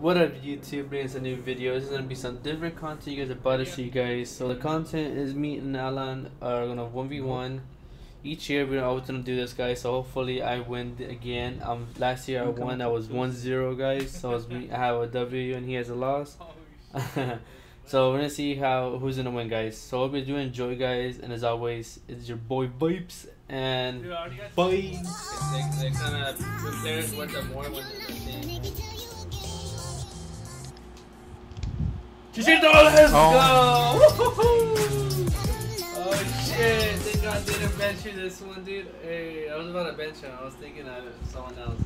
What up YouTube, bringing us a new video. This is gonna be some different content you guys are about to see guys. So the content is me and Alan are gonna 1v1. Each year we're always gonna do this guys, so hopefully I win again. Um last year I won, I was 1-0 guys. So it's me I have a W and he has a loss. so we're gonna see how who's gonna win guys. So hope you do enjoy guys and as always it's your boy Vipes and bye. $16! Let's oh. go! oh, oh shit, think I didn't bench you this one, dude. Hey, I was about to bench you. I was thinking of someone else.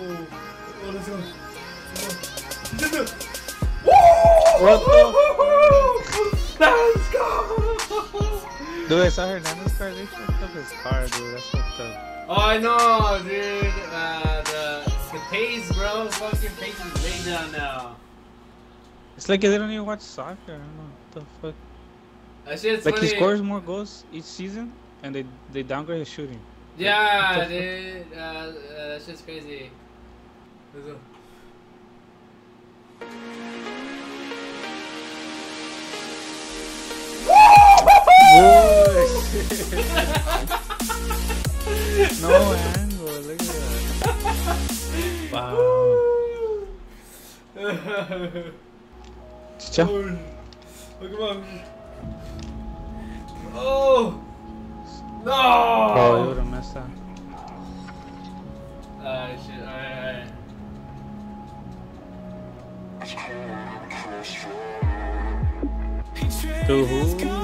Oh, oh, let's go. Let's. What the? Dude, I saw Hernandez car. They fucked up his car, dude. That's fucked up. Oh, I know, dude. Uh, the the pace, bro. Fucking pace is way down now. It's like they don't even watch soccer. I don't know what the fuck. That shit's Like funny. he scores more goals each season, and they they downgrade his shooting. Yeah, dude. Uh, uh, that's just crazy. No angle. Look at that. Wow. Oh, look at him. Oh! No! Oh, you would have messed up. Ah, shit. Alright, alright. To who?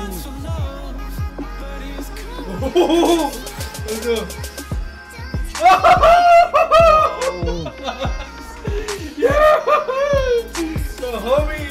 Oh! Let's go. yeah! The homie!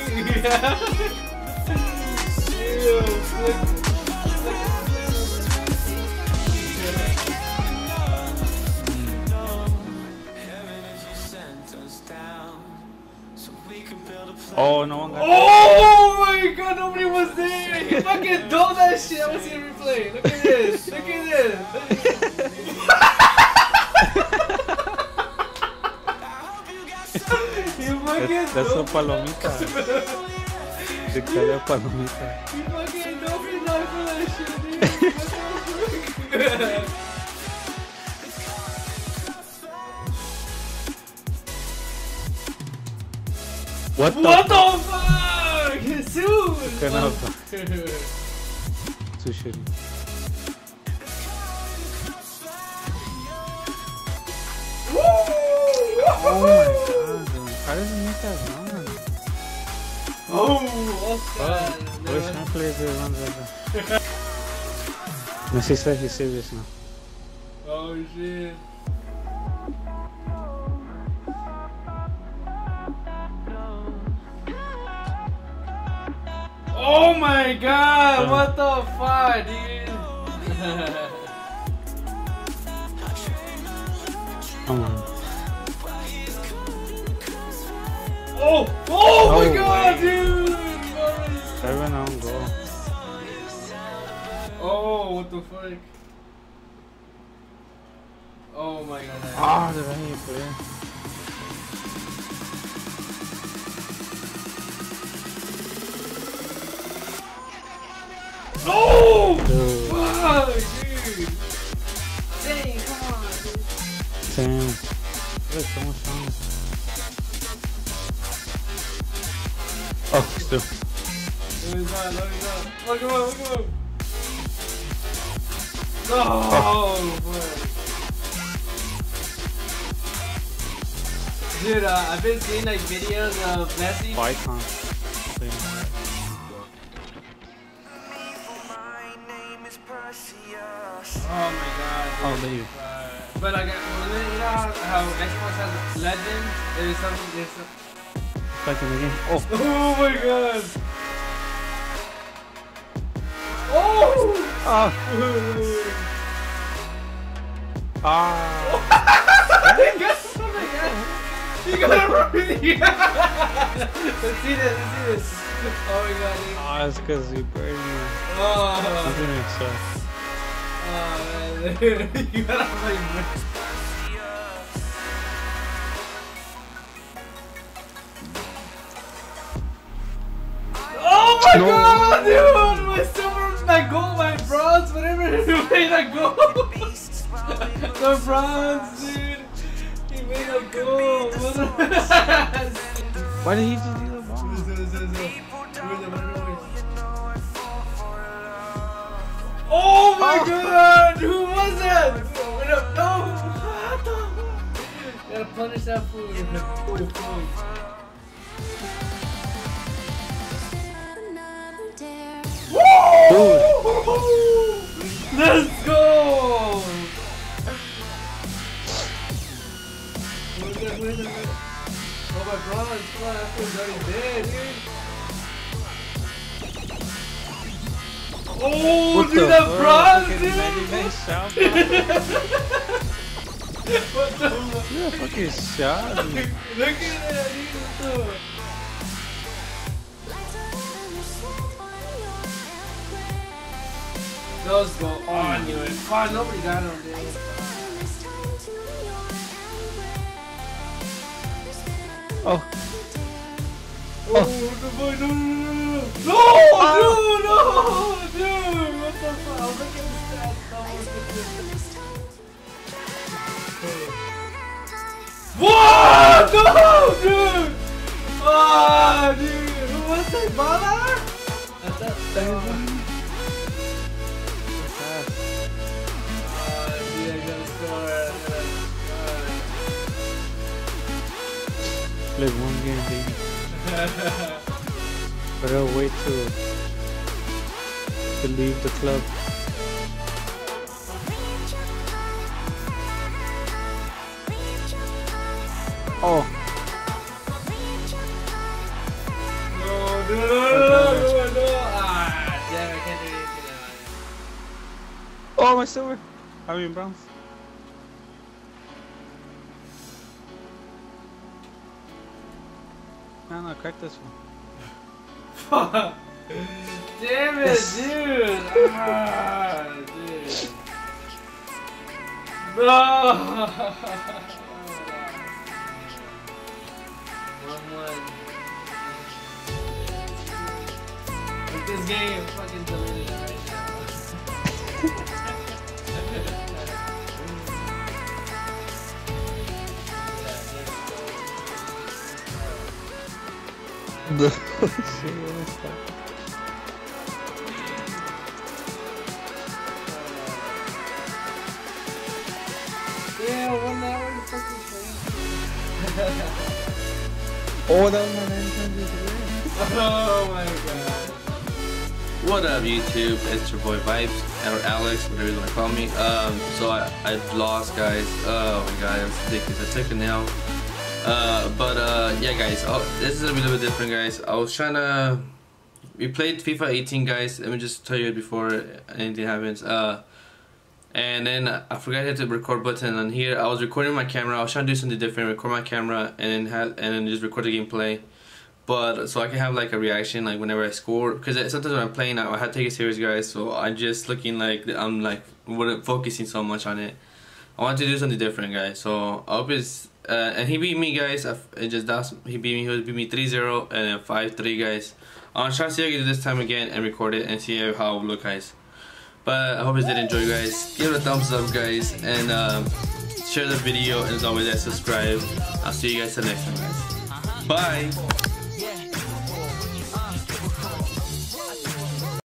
Oh, no one got. Oh my god, nobody was there! He fucking told that shit! I want to see a replay. Look at this! Look at this! you fucking That's, that's a dope. palomita. Victoria palomita. You fucking know me not for that shit, dude. What the? what the fuck? Jesus! Ganun Too shitty. Oh my god, dude. How does he make that run? Oh, Oscar. Oh, which one plays it runs like that? Messi said he's serious now. Oh shit. Oh my god, what the fuck, dude? Come on. oh, oh my god, way. dude! Seven on goal. Oh, what the fuck? Oh my god. Ah, the right Oh! Dude, Fuck, dude! Dang, come on, dude. damn. Look, someone's it. Oh, still. Look at him, look at him. Oh, fuck. Dude, uh, I've been seeing like videos of Messi. Icon. Oh, there you. Uh, but like, you know how, how Xbox has Legend? There's something, there's some... Back in the game. Oh, Oh my god. Oh! ah, ah. you got something, You gotta run! Let's see this, let's see this. Oh my god. dude. Oh, it's because you burned me. Oh, Something like so. Oh my No. god, dude! My silver, my gold, my bronze, whatever you made a gold. the bronze, dude. He made a gold. Why did he just my god! Who was that? Wait up, no! Gotta punish that fool. Fool, fool. Woo! Let's go! Look at win it. Oh my bronze, come on, that fool's already dead, dude. Oh, What dude, the that bronze, dude! Magic Man shot. what the fuck? Yeah, fucking shot. Look at that, dude. Let's go. Oh, I knew. Oh, nobody got him, dude. Oh, Oh, the boy, no, no, no, no, no, no, dude, no, dude, what the fuck? I'll look at his stats. No, what? No, dude. Ah, dude, who was that? Bala? That's that. Oh, gotta play one game, baby. I'll wait to to leave the club. Oh, No, no, no, no, no, no. Ah, damn, I can't do anything oh, my silver. I mean bronze. No, no, crack this one. Damn it, dude! Ah, dude. No! One one. Like this game, fucking deleted Yeah, one hour and fucking train. Oh, that was my 900 Oh my god. What up, YouTube? It's your boy Vipes or Alex, whatever you want to call me. Um, so I I've lost, guys. Oh my god, it's ridiculous. I took a nail. Uh, but uh, yeah, guys. Oh, this is a little bit different, guys. I was trying to. We played FIFA 18, guys. Let me just tell you before anything happens. Uh, and then I forgot to hit the record button on here. I was recording my camera. I was trying to do something different. Record my camera and then have and then just record the gameplay but so I can have like a reaction like whenever I score because sometimes when I'm playing I, I have to take it serious guys so I'm just looking like I'm like wouldn't focusing so much on it I want to do something different guys. So I hope it's uh, and he beat me guys. I, it just that's he beat me he beat me 3-0 and then 5-3 guys. I'm trying to see if I can do this time again and record it and see how it look guys. But I hope you did enjoy guys. Give it a thumbs up guys and um, share the video and as always guys subscribe. I'll see you guys the next time guys. Bye